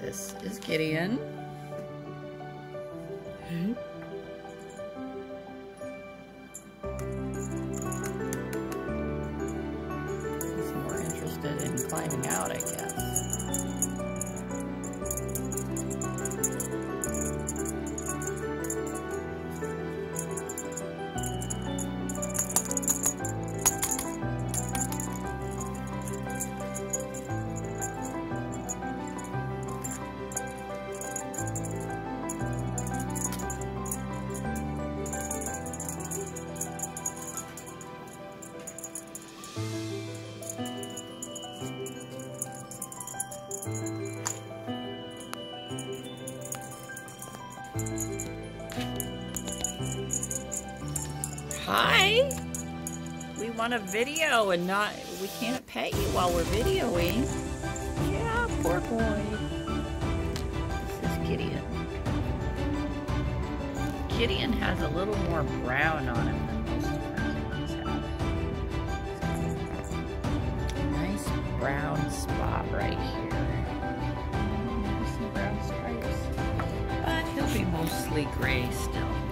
This is Gideon. He's more interested in climbing out, I guess. Hi. We want a video and not, we can't pay you while we're videoing. Yeah, poor boy. This is Gideon. Gideon has a little more brown on him brown spot right here. Some brown stripes. But he'll be mostly gray still.